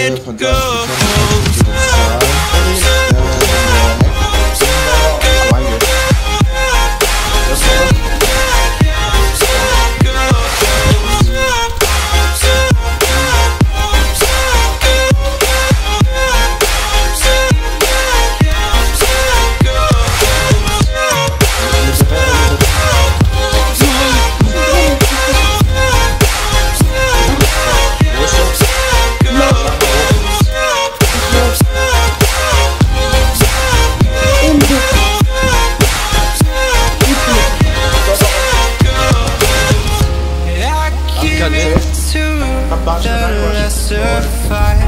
And goes. To the lesser fight.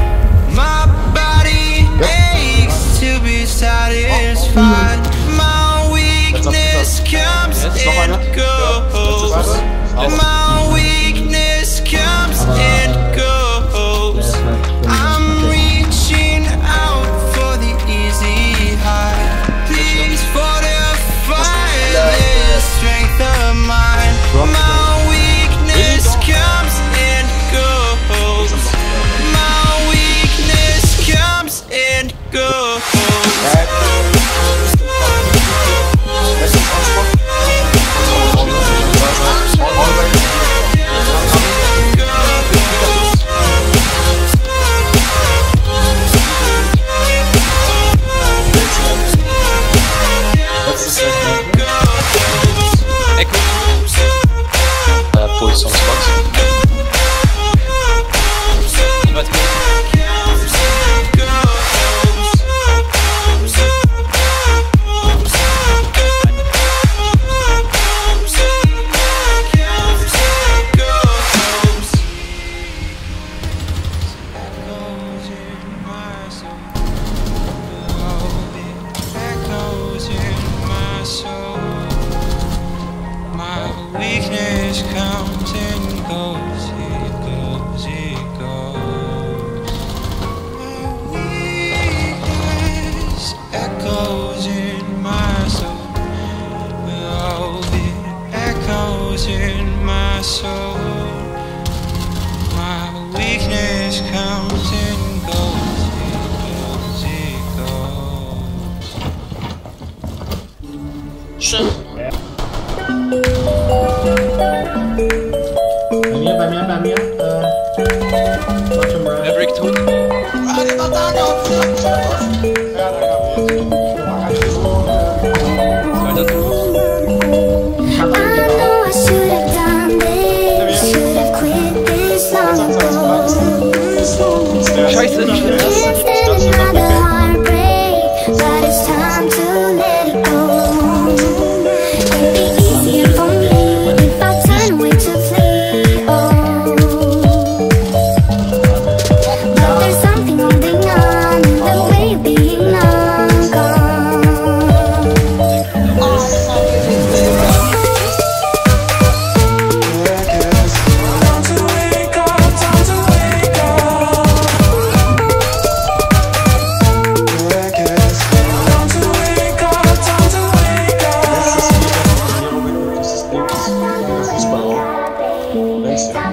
My body aches to be satisfied. My weakness comes and goes. And goes. Echo. Uh, weakness comes and goes, it goes, it goes. Bei mir, bei mir, bei mir. Äh. Maverick tot. Ah, der war da, der hat Sinn.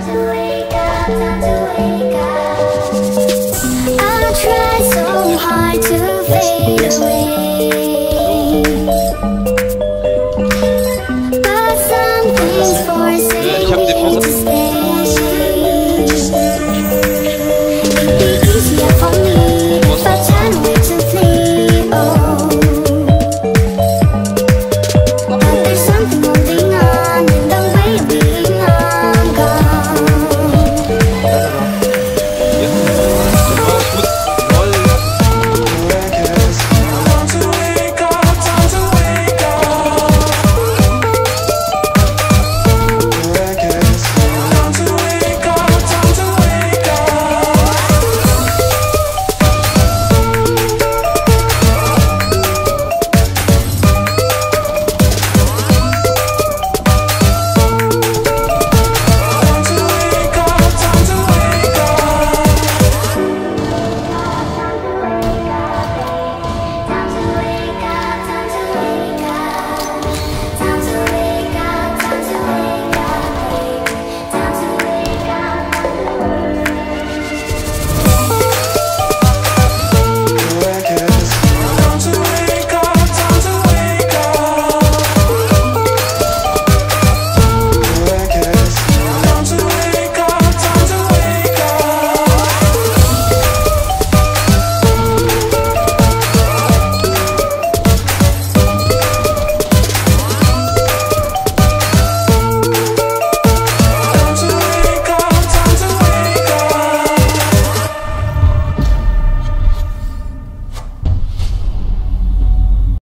to wake up, time to